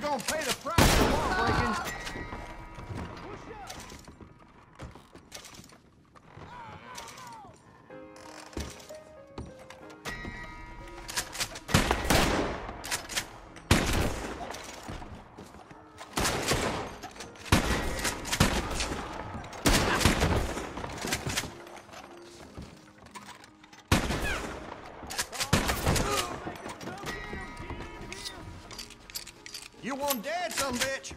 You're gonna pay the price for law breaking. You want dead, some bitch?